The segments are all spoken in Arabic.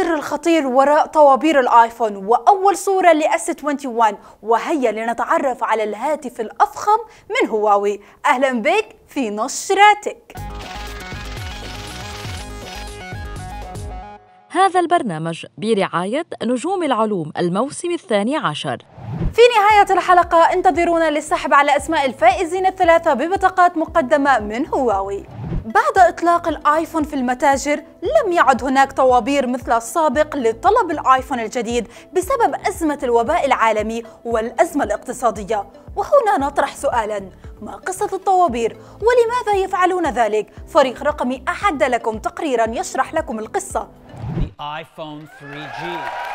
السر الخطير وراء طوابير الآيفون وأول صورة لأس 21 وهيا لنتعرف على الهاتف الأفخم من هواوي. أهلا بك في نشراتك هذا البرنامج برعاية نجوم العلوم الموسم الثاني عشر. في نهاية الحلقة انتظرونا للسحب على أسماء الفائزين الثلاثة ببطاقات مقدمة من هواوي. بعد إطلاق الآيفون في المتاجر لم يعد هناك طوابير مثل السابق لطلب الآيفون الجديد بسبب أزمة الوباء العالمي والأزمة الاقتصادية. وهنا نطرح سؤالا ما قصة الطوابير؟ ولماذا يفعلون ذلك؟ فريق رقمي أعد لكم تقريرا يشرح لكم القصة. iPhone 3G.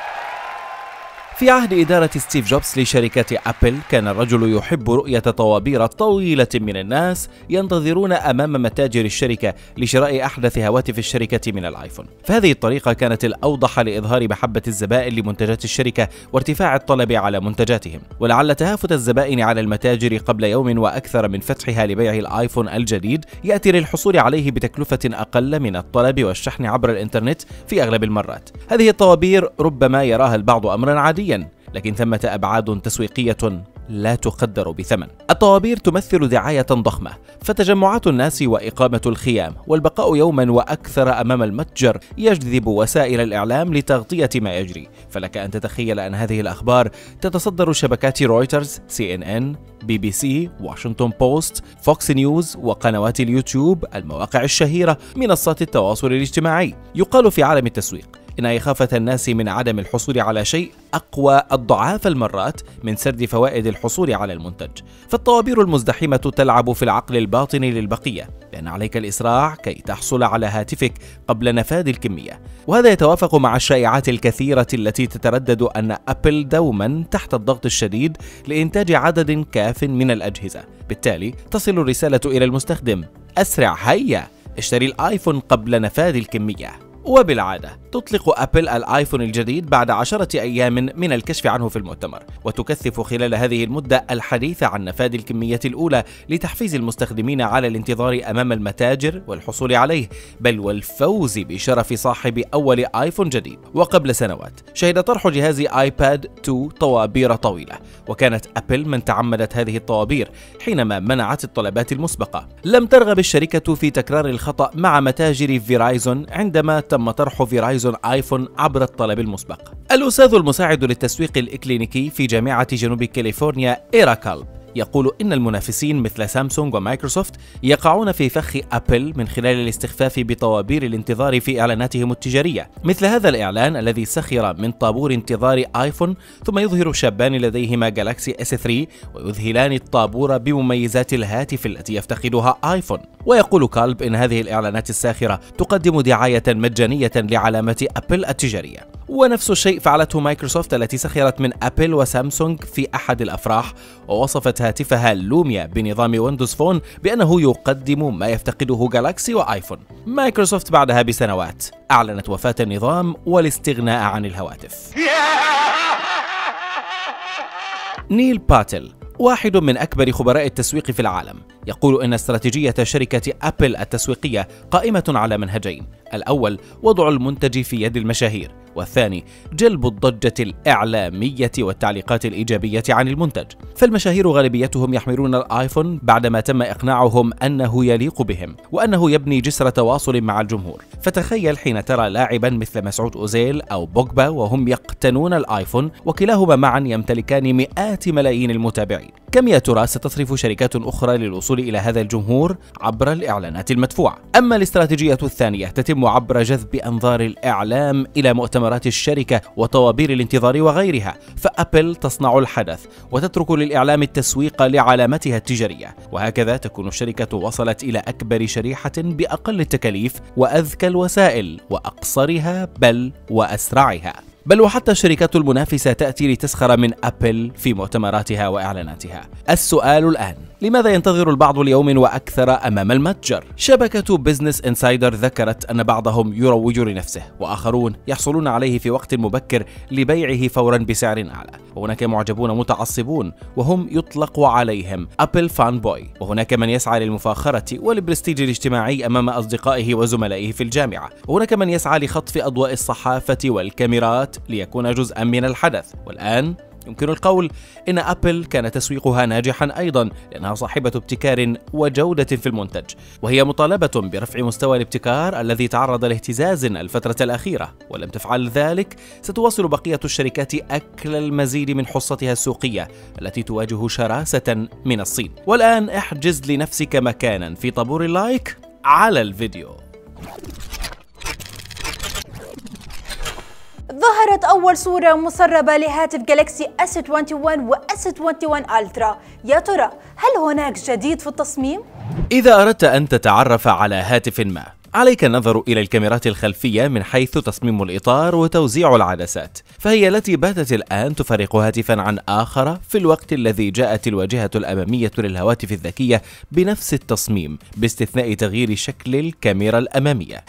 في عهد إدارة ستيف جوبز لشركة أبل كان الرجل يحب رؤية طوابير طويلة من الناس ينتظرون أمام متاجر الشركة لشراء أحدث هواتف الشركة من الآيفون. فهذه الطريقة كانت الأوضح لإظهار محبة الزبائن لمنتجات الشركة وارتفاع الطلب على منتجاتهم. ولعل تهافت الزبائن على المتاجر قبل يوم وأكثر من فتحها لبيع الآيفون الجديد يأتي للحصول عليه بتكلفة أقل من الطلب والشحن عبر الإنترنت في أغلب المرات. هذه الطوابير ربما يراها البعض أمرا عاديا. لكن ثمة أبعاد تسويقية لا تقدر بثمن. الطوابير تمثل دعاية ضخمة، فتجمعات الناس وإقامة الخيام والبقاء يوما وأكثر أمام المتجر يجذب وسائل الإعلام لتغطية ما يجري، فلك أن تتخيل أن هذه الأخبار تتصدر شبكات رويترز، سي إن إن، بي بي سي، واشنطن بوست، فوكس نيوز، وقنوات اليوتيوب، المواقع الشهيرة، منصات التواصل الاجتماعي. يقال في عالم التسويق إن إخافة الناس من عدم الحصول على شيء أقوى أضعاف المرات من سرد فوائد الحصول على المنتج. فالطوابير المزدحمة تلعب في العقل الباطني للبقية لأن عليك الإسراع كي تحصل على هاتفك قبل نفاذ الكمية. وهذا يتوافق مع الشائعات الكثيرة التي تتردد أن أبل دوما تحت الضغط الشديد لإنتاج عدد كاف من الأجهزة. بالتالي تصل الرسالة إلى المستخدم. أسرع هيا! اشتري الآيفون قبل نفاذ الكمية. وبالعادة تطلق أبل الآيفون الجديد بعد عشرة أيام من الكشف عنه في المؤتمر وتكثف خلال هذه المدة الحديث عن نفاذ الكمية الأولى لتحفيز المستخدمين على الانتظار أمام المتاجر والحصول عليه بل والفوز بشرف صاحب أول آيفون جديد. وقبل سنوات شهد طرح جهاز آيباد 2 طوابير طويلة وكانت أبل من تعمدت هذه الطوابير حينما منعت الطلبات المسبقة. لم ترغب الشركة في تكرار الخطأ مع متاجر فيرايزون عندما تم طرح فيرايزون آيفون عبر الطلب المسبق. الأستاذ المساعد للتسويق الإكلينيكي في جامعة جنوب كاليفورنيا إيرا كالب يقول إن المنافسين مثل سامسونج ومايكروسوفت يقعون في فخ أبل من خلال الاستخفاف بطوابير الانتظار في إعلاناتهم التجارية. مثل هذا الإعلان الذي سخر من طابور انتظار آيفون ثم يظهر شابان لديهما جالاكسي اس 3 ويذهلان الطابور بمميزات الهاتف التي يفتقدها آيفون. ويقول كالب إن هذه الإعلانات الساخرة تقدم دعاية مجانية لعلامة أبل التجارية. ونفس الشيء فعلته مايكروسوفت التي سخرت من أبل وسامسونج في أحد الأفراح ووصفت هاتفها لوميا بنظام ويندوز فون بأنه يقدم ما يفتقده جالاكسي وآيفون. مايكروسوفت بعدها بسنوات أعلنت وفاة النظام والاستغناء عن الهواتف. نيل باتل واحد من أكبر خبراء التسويق في العالم يقول إن استراتيجية شركة أبل التسويقية قائمة على منهجين الأول وضع المنتج في يد المشاهير والثاني جلب الضجة الإعلامية والتعليقات الإيجابية عن المنتج. فالمشاهير غالبيتهم يحملون الآيفون بعدما تم إقناعهم أنه يليق بهم وأنه يبني جسر تواصل مع الجمهور. فتخيل حين ترى لاعبا مثل مسعود أوزيل أو بوجبا وهم يقتنون الآيفون وكلاهما معا يمتلكان مئات ملايين المتابعين. كم يا ترى؟ ستصرف شركات أخرى للوصول إلى هذا الجمهور عبر الإعلانات المدفوعة. أما الاستراتيجية الثانية تتم عبر جذب أنظار الإعلام إلى مؤتمرات الشركة وطوابير الانتظار وغيرها فأبل تصنع الحدث وتترك للإعلام التسويق لعلامتها التجارية. وهكذا تكون الشركة وصلت إلى أكبر شريحة بأقل التكاليف وأذكى الوسائل وأقصرها بل وأسرعها. بل وحتى الشركات المنافسة تأتي لتسخر من أبل في مؤتمراتها وإعلاناتها. السؤال الآن لماذا ينتظر البعض ليوم وأكثر أمام المتجر؟ شبكة بزنس انسايدر ذكرت أن بعضهم يروج لنفسه وآخرون يحصلون عليه في وقت مبكر لبيعه فورا بسعر أعلى. وهناك معجبون متعصبون وهم يطلق عليهم أبل fan boy وهناك من يسعى للمفاخرة والبرستيج الاجتماعي أمام أصدقائه وزملائه في الجامعة. وهناك من يسعى لخطف أضواء الصحافة والكاميرات. ليكون جزءا من الحدث. والآن يمكن القول إن أبل كان تسويقها ناجحا أيضا لأنها صاحبة ابتكار وجودة في المنتج وهي مطالبة برفع مستوى الابتكار الذي تعرض لاهتزاز الفترة الأخيرة. ولم تفعل ذلك ستواصل بقية الشركات أكل المزيد من حصتها السوقية التي تواجه شراسة من الصين. والآن احجز لنفسك مكانا في طابور اللايك على الفيديو. ظهرت أول صورة مسربة لهاتف جالكسي S21 و S21 ألترا يا ترى هل هناك جديد في التصميم؟ إذا أردت أن تتعرف على هاتف ما عليك النظر إلى الكاميرات الخلفية من حيث تصميم الإطار وتوزيع العدسات. فهي التي باتت الآن تفرق هاتفا عن آخر في الوقت الذي جاءت الواجهة الأمامية للهواتف الذكية بنفس التصميم باستثناء تغيير شكل الكاميرا الأمامية.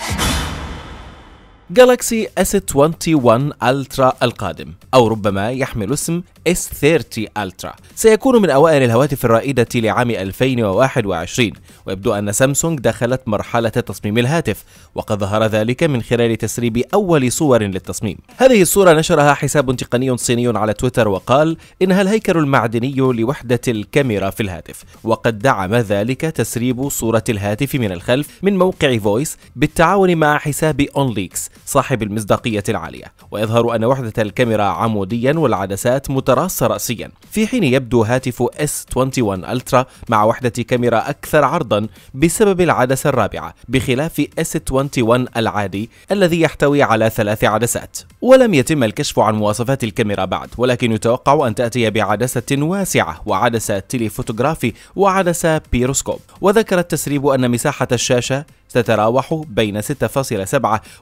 جالاكسي S21 ألترا القادم أو ربما يحمل اسم S30 ألترا سيكون من أوائل الهواتف الرائدة لعام 2021 ويبدو أن سامسونج دخلت مرحلة تصميم الهاتف وقد ظهر ذلك من خلال تسريب أول صور للتصميم. هذه الصورة نشرها حساب تقني صيني على تويتر وقال إنها الهيكل المعدني لوحدة الكاميرا في الهاتف وقد دعم ذلك تسريب صورة الهاتف من الخلف من موقع فويس بالتعاون مع حساب أونليكس صاحب المصداقية العالية. ويظهر أن وحدة الكاميرا عموديا والعدسات متراصة رأسيا. في حين يبدو هاتف S21 ألترا مع وحدة كاميرا أكثر عرضا بسبب العدسة الرابعة بخلاف S21 العادي الذي يحتوي على ثلاث عدسات. ولم يتم الكشف عن مواصفات الكاميرا بعد ولكن يتوقع أن تأتي بعدسة واسعة وعدسة telephotography وعدسة بيروسكوب. وذكر التسريب أن مساحة الشاشة تتراوح بين 6.7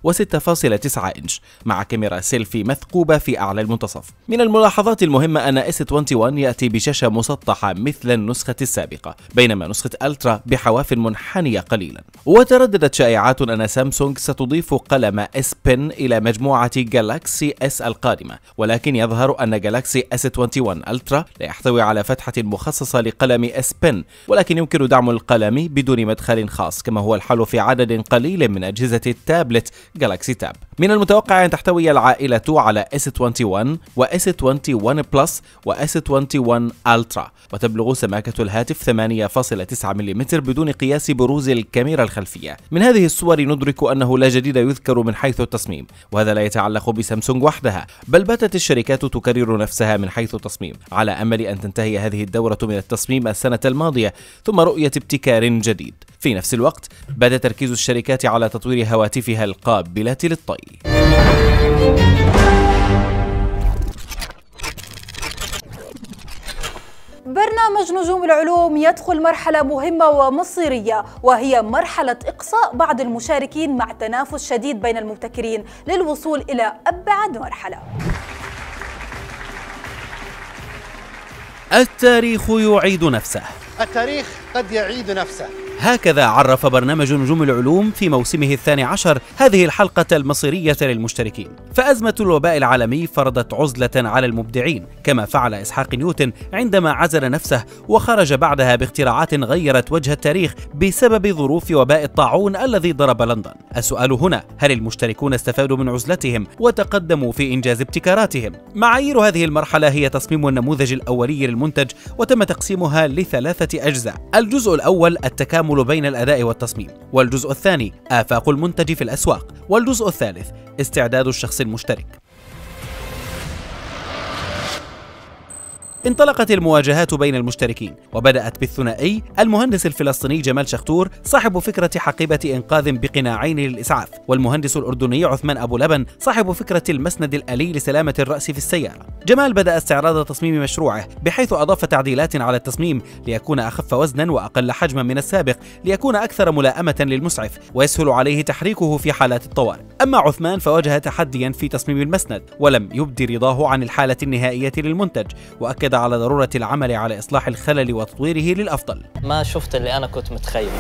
و 6.9 إنش مع كاميرا سيلفي مثقوبة في أعلى المنتصف. من الملاحظات المهمة أن S21 يأتي بشاشة مسطحة مثل النسخة السابقة بينما نسخة ألترا بحواف منحنية قليلا. وترددت شائعات أن سامسونج ستضيف قلم S Pen إلى مجموعة جالاكسي S القادمة ولكن يظهر أن جالاكسي S21 ألترا لا يحتوي على فتحة مخصصة لقلم S Pen ولكن يمكن دعم القلم بدون مدخل خاص كما هو الحال في عدد قليل من أجهزة التابلت جالاكسي تاب من المتوقع أن تحتوي العائلة على S21 و S21 بلس و S21 ألترا وتبلغ سماكة الهاتف 8.9 ملم بدون قياس بروز الكاميرا الخلفية. من هذه الصور ندرك أنه لا جديد يذكر من حيث التصميم وهذا لا يتعلق بسامسونج وحدها بل باتت الشركات تكرر نفسها من حيث التصميم على أمل أن تنتهي هذه الدورة من التصميم السنة الماضية ثم رؤية ابتكار جديد. في نفس الوقت بات تركيز الشركات على تطوير هواتفها القابلة للطي. برنامج نجوم العلوم يدخل مرحلة مهمة ومصيرية وهي مرحلة إقصاء بعض المشاركين مع تنافس شديد بين المبتكرين للوصول إلى أبعد مرحلة. التاريخ يعيد نفسه. التاريخ قد يعيد نفسه. هكذا عرف برنامج نجوم العلوم في موسمه الثاني عشر هذه الحلقة المصيرية للمشتركين. فأزمة الوباء العالمي فرضت عزلة على المبدعين كما فعل إسحاق نيوتن عندما عزل نفسه وخرج بعدها باختراعات غيرت وجه التاريخ بسبب ظروف وباء الطاعون الذي ضرب لندن. السؤال هنا هل المشتركون استفادوا من عزلتهم وتقدموا في إنجاز ابتكاراتهم؟ معايير هذه المرحلة هي تصميم النموذج الأولي للمنتج وتم تقسيمها لثلاثة أجزاء. الجزء الأول التكامل التكامل بين الأداء والتصميم. والجزء الثاني آفاق المنتج في الأسواق. والجزء الثالث استعداد الشخص المشترك. انطلقت المواجهات بين المشتركين وبدأت بالثنائي المهندس الفلسطيني جمال شختور صاحب فكرة حقيبة إنقاذ بقناعين للإسعاف والمهندس الأردني عثمان أبو لبن صاحب فكرة المسند الآلي لسلامة الرأس في السيارة. جمال بدأ استعراض تصميم مشروعه بحيث أضاف تعديلات على التصميم ليكون أخف وزنا وأقل حجما من السابق ليكون أكثر ملائمة للمسعف ويسهل عليه تحريكه في حالات الطوارئ. أما عثمان فواجه تحديا في تصميم المسند ولم يبدي رضاه عن الحالة النهائية للمنتج وأكد على ضرورة العمل على إصلاح الخلل وتطويره للأفضل. ما شفت اللي أنا كنت متخيله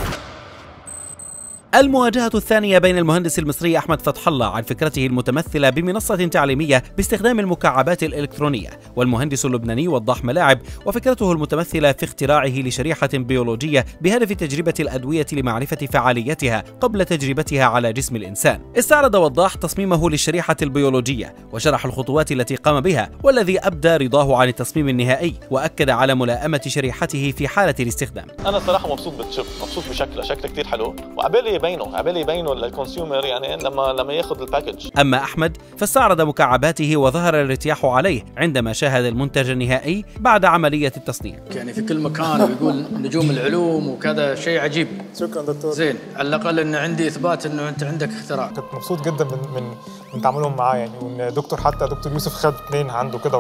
المواجهة الثانية بين المهندس المصري أحمد فتح الله عن فكرته المتمثلة بمنصة تعليمية باستخدام المكعبات الإلكترونية والمهندس اللبناني وضاح ملاعب وفكرته المتمثلة في اختراعه لشريحة بيولوجية بهدف تجربة الأدوية لمعرفة فعاليتها قبل تجربتها على جسم الإنسان. استعرض وضاح تصميمه للشريحة البيولوجية وشرح الخطوات التي قام بها والذي أبدى رضاه عن التصميم النهائي وأكد على ملائمة شريحته في حالة الاستخدام. أنا صراحة مبسوط بال chip مبسوط بشكله شكله كتير حلو وعبالي يبينه عبالي يبينه لل consumer يعني لما لما ياخذ ال package أما أحمد فاستعرض مكعباته وظهر الارتياح عليه عندما شاهد المنتج النهائي بعد عملية التصنيع. يعني في كل مكان ويقول نجوم العلوم وكذا شيء عجيب. شكرا دكتور. زين على الأقل إن عندي إثبات إنه أنت عندك اختراع. كنت مبسوط جدا من من من تعاملهم معاه يعني وإن دكتور حتى دكتور يوسف خد اثنين عنده كده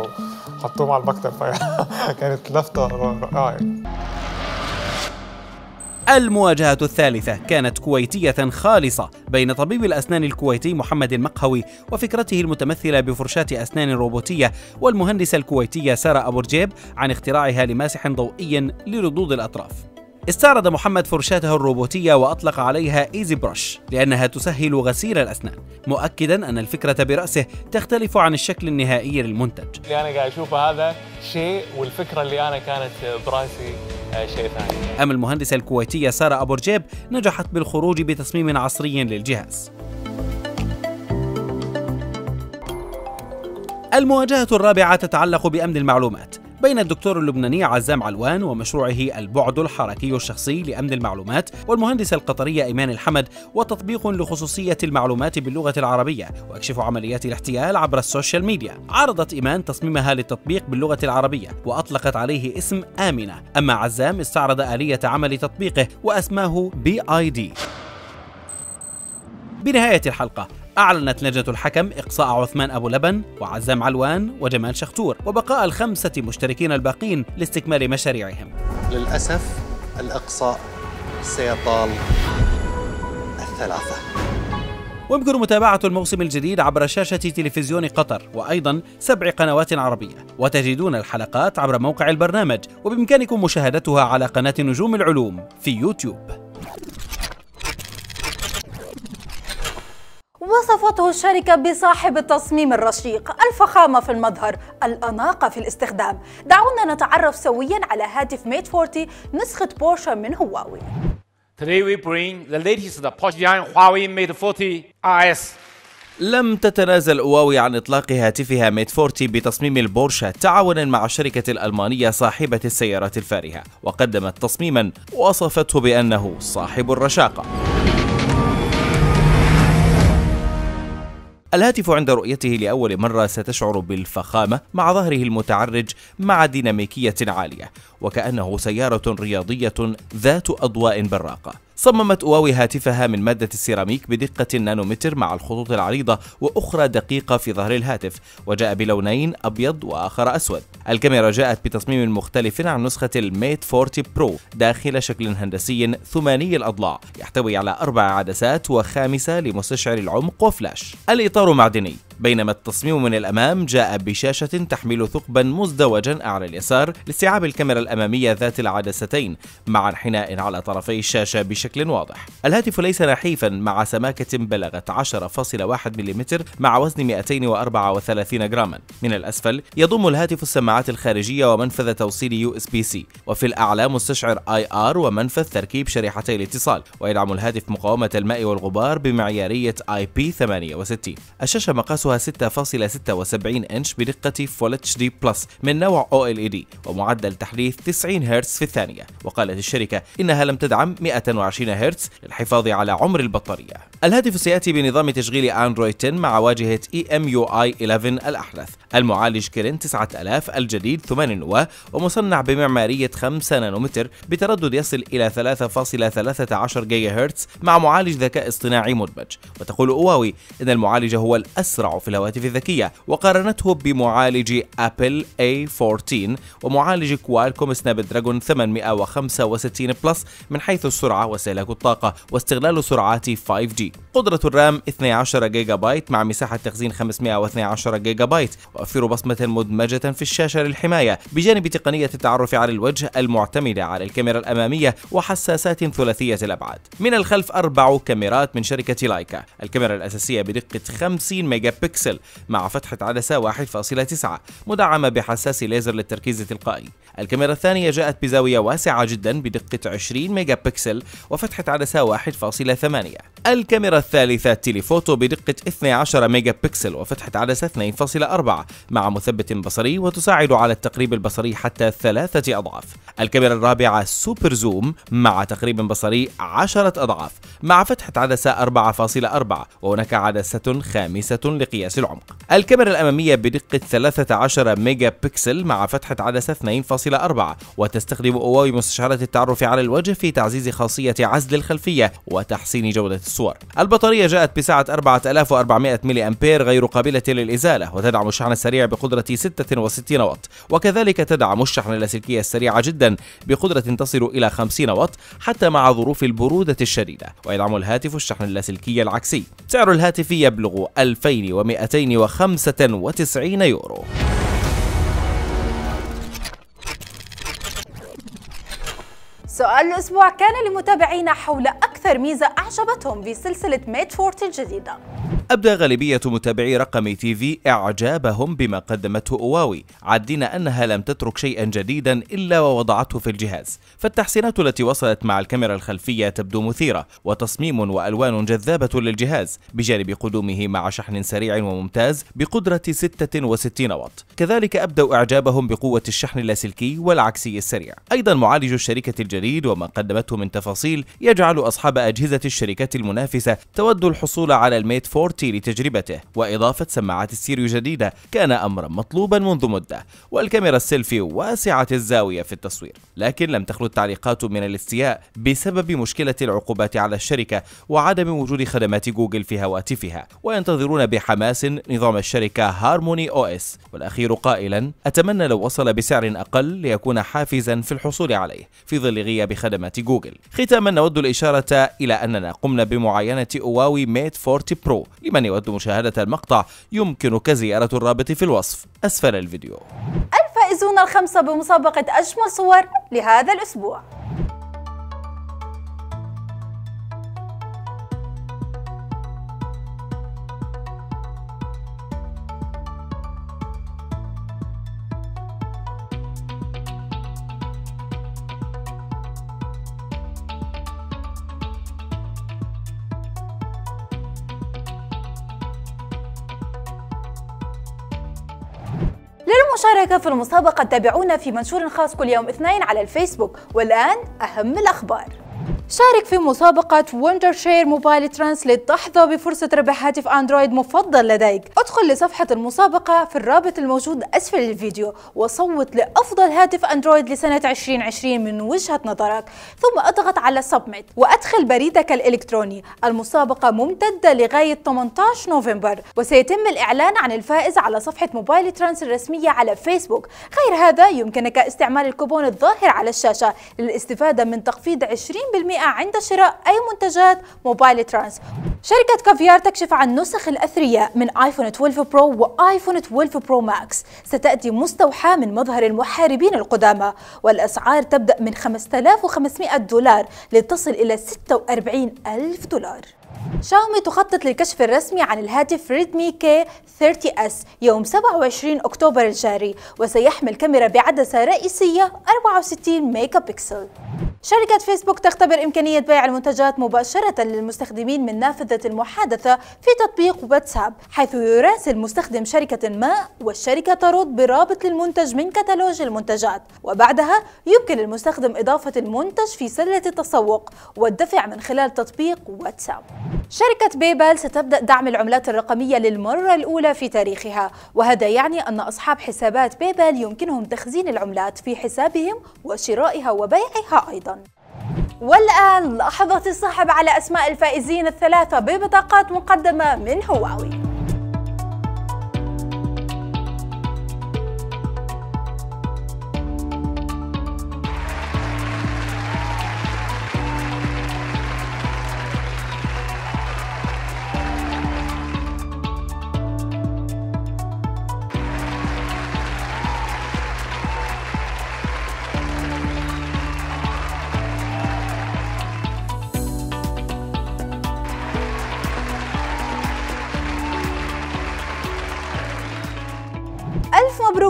وحطهم على المكتب فكانت لفتة رائعة. يعني المواجهة الثالثة كانت كويتية خالصة بين طبيب الأسنان الكويتي محمد المقهوي وفكرته المتمثلة بفرشاة أسنان روبوتية والمهندسة الكويتية سارة أبو رجيب عن اختراعها لماسح ضوئي لردود الأطراف. استعرض محمد فرشاته الروبوتية وأطلق عليها إيزي بروش لأنها تسهل غسيل الأسنان مؤكدا أن الفكرة برأسه تختلف عن الشكل النهائي للمنتج. اللي أنا قاعد أشوفه هذا شيء والفكرة اللي أنا كانت برأسي آه، شيء ثاني. أما المهندسة الكويتية سارة أبو رجيب نجحت بالخروج بتصميم عصري للجهاز. المواجهة الرابعة تتعلق بأمن المعلومات. بين الدكتور اللبناني عزام علوان ومشروعه البعد الحركي الشخصي لأمن المعلومات والمهندسة القطرية إيمان الحمد وتطبيق لخصوصية المعلومات باللغة العربية ويكشف عمليات الاحتيال عبر ال social media. عرضت إيمان تصميمها للتطبيق باللغة العربية وأطلقت عليه اسم آمنة. أما عزام استعرض آلية عمل تطبيقه وأسماه بي آي دي بنهاية الحلقة أعلنت لجنة الحكم إقصاء عثمان أبو لبن وعزام علوان وجمال شختور وبقاء الخمسة مشتركين الباقين لاستكمال مشاريعهم. للأسف الإقصاء سيطال الثلاثة. ويمكن متابعة الموسم الجديد عبر شاشة تلفزيون قطر وأيضا سبع قنوات عربية. وتجدون الحلقات عبر موقع البرنامج وبإمكانكم مشاهدتها على قناة نجوم العلوم في يوتيوب. وصفته الشركة بصاحب التصميم الرشيق الفخامة في المظهر الأناقة في الاستخدام. دعونا نتعرف سويا على هاتف ميت 40 نسخة بورشا من هواوي. Today we bring the latest Porsche Huawei Mate 40 RS. لم تتنازل أواوي عن إطلاق هاتفها ميت 40 بتصميم البورشة تعاونا مع الشركة الألمانية صاحبة السيارات الفارهة وقدمت تصميما وصفته بأنه صاحب الرشاقة. الهاتف عند رؤيته لأول مرة ستشعر بالفخامة مع ظهره المتعرج مع ديناميكية عالية وكأنه سيارة رياضية ذات أضواء براقة. صممت أواوي هاتفها من مادة السيراميك بدقة نانومتر مع الخطوط العريضة وأخرى دقيقة في ظهر الهاتف وجاء بلونين أبيض وآخر أسود. الكاميرا جاءت بتصميم مختلف عن نسخة الميت 40 برو داخل شكل هندسي ثماني الأضلاع يحتوي على أربع عدسات وخامسة لمستشعر العمق وفلاش. الإطار معدني. بينما التصميم من الأمام جاء بشاشة تحمل ثقبا مزدوجا أعلى اليسار لاستيعاب الكاميرا الأمامية ذات العدستين مع انحناء على طرفي الشاشة بشكل واضح. الهاتف ليس نحيفا مع سماكة بلغت 10.1 ملم مع وزن 234 جراما. من الأسفل يضم الهاتف السماعات الخارجية ومنفذ توصيل USB C وفي الأعلى مستشعر IR ومنفذ تركيب شريحتي الاتصال ويدعم الهاتف مقاومة الماء والغبار بمعيارية IP 68 الشاشة مقاس رأسها 6.76 إنش بدقة Full HD Plus من نوع OLED ومعدل تحديث 90 هرتز في الثانية. وقالت الشركة إنها لم تدعم 120 هرتز للحفاظ على عمر البطارية. الهاتف سيأتي بنظام تشغيل أندرويد 10 مع واجهة EMUI 11 الأحدث. المعالج كيرين 9000 الجديد 8 نواة ومصنع بمعمارية 5 نانومتر بتردد يصل إلى 3.13 جيجا هرتز مع معالج ذكاء اصطناعي مدمج. وتقول أواوي إن المعالج هو الأسرع في الهواتف الذكية وقارنته بمعالج أبل A14 ومعالج كوالكوم سناب دراجون 865 بلس من حيث السرعة واستهلاك الطاقة واستغلال سرعات 5G قدرة ال RAM 12 جيجا بايت مع مساحة تخزين 512 جيجا بايت ووفر بصمة مدمجة في الشاشة للحماية بجانب تقنية التعرف على الوجه المعتمدة على الكاميرا الأمامية وحساسات ثلاثية الأبعاد. من الخلف أربع كاميرات من شركة لايكا الكاميرا الأساسية بدقة 50 ميجا بكسل مع فتحة عدسة 1.9 مدعمة بحساس ليزر للتركيز التلقائي. الكاميرا الثانية جاءت بزاوية واسعة جدا بدقة 20 ميجا بكسل وفتحة عدسة 1.8 الكاميرا الثالثة telephoto بدقة 12 ميجا بكسل وفتحة عدسة 2.4 مع مثبت بصري وتساعد على التقريب البصري حتى ثلاثة أضعاف. الكاميرا الرابعة super zoom مع تقريب بصري 10 أضعاف مع فتحة عدسة 4.4 وهناك عدسة خامسة لقياس العمق. الكاميرا الأمامية بدقة 13 ميجا بكسل مع فتحة عدسة 2.4 وتستخدم أواوي مستشعرات التعرف على الوجه في تعزيز خاصية عزل الخلفية وتحسين جودة الصور. البطارية جاءت بسعة 4400 ملي أمبير غير قابلة للإزالة وتدعم الشحن السريع بقدرة 66 واط وكذلك تدعم الشحن اللاسلكي السريع جدا بقدرة تصل إلى 50 واط حتى مع ظروف البرودة الشديدة ويدعم الهاتف الشحن اللاسلكي العكسي. سعر الهاتف يبلغ 2295 يورو. سؤال الأسبوع كان لمتابعينا حول أكثر ميزة أعجبتهم في سلسلة Mate 40 الجديدة. أبدى غالبية متابعي رقم TV إعجابهم بما قدمته هواوي عادين أنها لم تترك شيئا جديدا إلا ووضعته في الجهاز. فالتحسينات التي وصلت مع الكاميرا الخلفية تبدو مثيرة وتصميم وألوان جذابة للجهاز بجانب قدومه مع شحن سريع وممتاز بقدرة 66 واط. كذلك أبدوا إعجابهم بقوة الشحن اللاسلكي والعكسي السريع. أيضا معالج الشركة الجديد وما قدمته من تفاصيل يجعل أصحاب أجهزة الشركات المنافسة تود الحصول على ال Mate 40 لتجربته. وإضافة سماعات السيريو جديدة كان أمرا مطلوبا منذ مدة والكاميرا السيلفي واسعة الزاوية في التصوير. لكن لم تخلو التعليقات من الاستياء بسبب مشكلة العقوبات على الشركة وعدم وجود خدمات جوجل في هواتفها. وينتظرون بحماس نظام الشركة Harmony OS. والأخير قائلا أتمنى لو وصل بسعر أقل ليكون حافزا في الحصول عليه في ظل غياب خدمات جوجل. ختاما نود الإشارة إلى أننا قمنا بمعاينة هواوي ميت 40 برو لمن يود مشاهدة المقطع. يمكنك زيارة الرابط في الوصف. أسفل الفيديو. الفائزون الخمسة بمسابقة أجمل صور لهذا الأسبوع. للمشاركة في المسابقة؟ تابعونا في منشور خاص كل يوم اثنين على الفيسبوك. والآن أهم الأخبار. شارك في مسابقة Wondershare MobileTrans تحظى بفرصة ربح هاتف أندرويد مفضل لديك. ادخل لصفحة المسابقة في الرابط الموجود أسفل الفيديو وصوت لأفضل هاتف أندرويد لسنة 2020 من وجهة نظرك. ثم اضغط على submit وأدخل بريدك الإلكتروني. المسابقة ممتدة لغاية 18 نوفمبر. وسيتم الإعلان عن الفائز على صفحة MobileTrans الرسمية على فيسبوك. غير هذا يمكنك استعمال الكوبون الظاهر على الشاشة للاستفادة من تخفيض 20% عند شراء أي منتجات MobileTrans. شركة كافيار تكشف عن نسخ الأثرياء من iPhone 12 Pro و iPhone 12 Pro Max. ستأتي مستوحاة من مظهر المحاربين القدامى والأسعار تبدأ من 5500 دولار لتصل إلى 46 ألف دولار. شاومي تخطط للكشف الرسمي عن الهاتف Redmi K 30S يوم 27 أكتوبر الجاري وسيحمل كاميرا بعدسة رئيسية 64 ميجا بكسل شركة فيسبوك تختبر إمكانية بيع المنتجات مباشرة للمستخدمين من نافذة المحادثة في تطبيق واتساب حيث يراسل مستخدم شركة ما والشركة ترد برابط للمنتج من كتالوج المنتجات. وبعدها يمكن للمستخدم إضافة المنتج في سلة التسوق والدفع من خلال تطبيق واتساب. شركة بيبال ستبدأ دعم العملات الرقمية للمرة الأولى في تاريخها وهذا يعني أن أصحاب حسابات بيبال يمكنهم تخزين العملات في حسابهم وشرائها وبيعها أيضا. والآن لحظة السحب على أسماء الفائزين الثلاثة ببطاقات مقدمة من هواوي.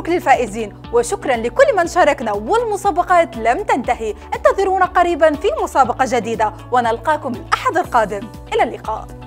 مبروك للفائزين وشكرا لكل من شاركنا والمسابقات لم تنتهي. انتظرونا قريبا في مسابقة جديدة ونلقاكم الأحد القادم. إلى اللقاء.